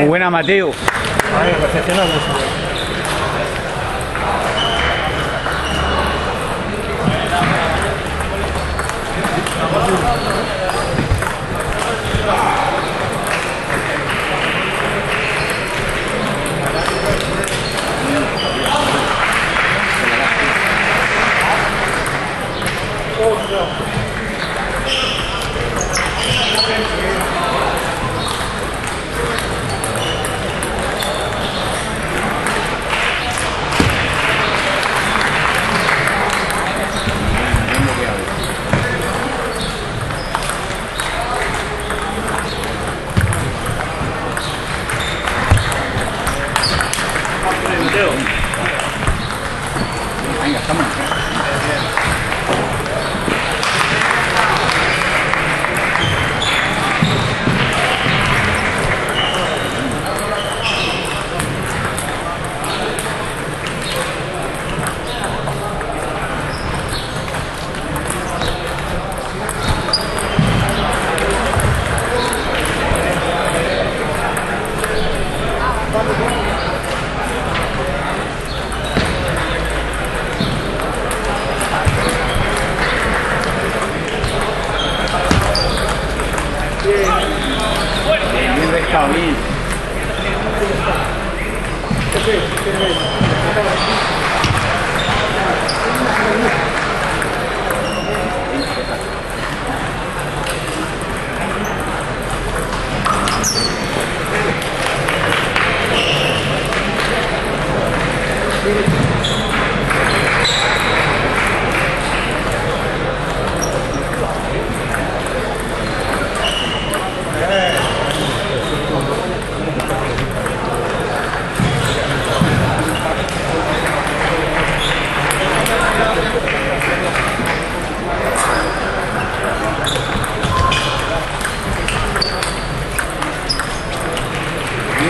Muy buena, Mateo. Perfeccionando. Cảm ơn.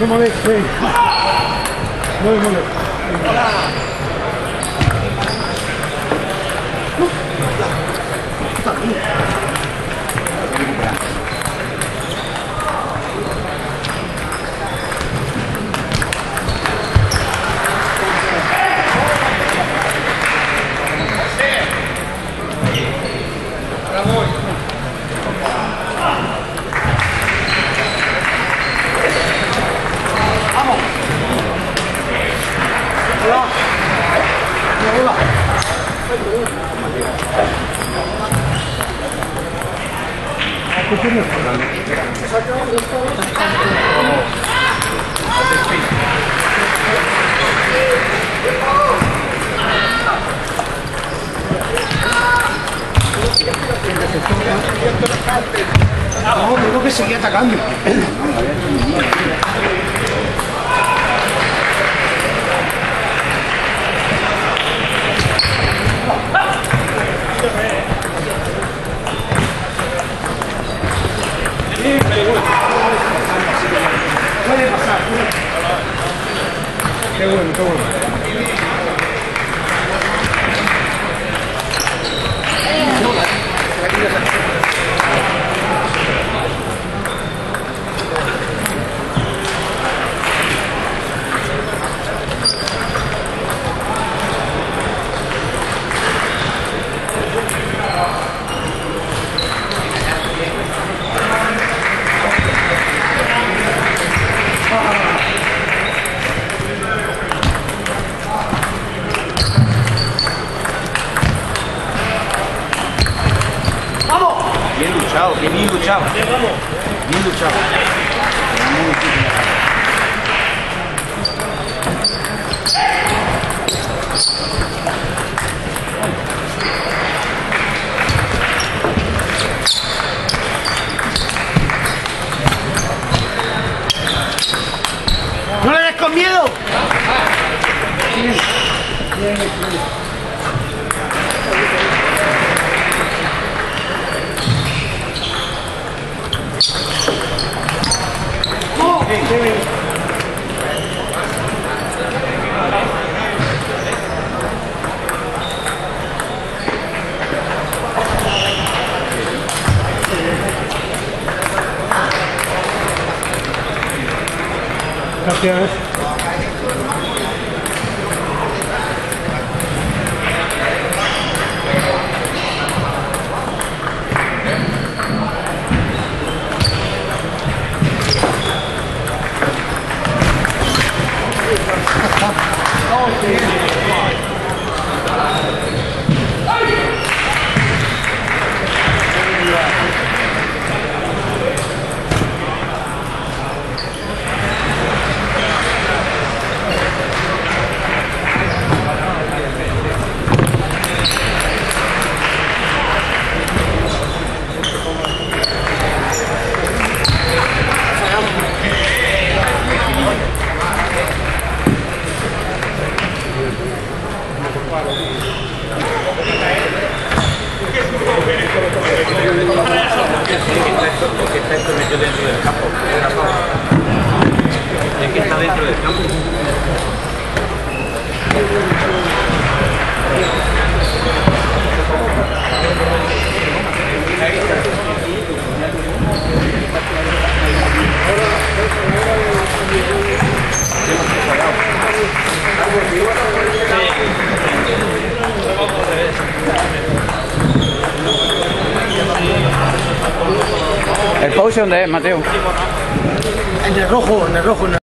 No molestes. sí. No me molestes. No, digo que seguía atacando. 该问的都了 Tchau, lindo, tchau. Lindo, tchau. Gracias. ¿El pause dónde es, Mateo? En el rojo, en el rojo, en el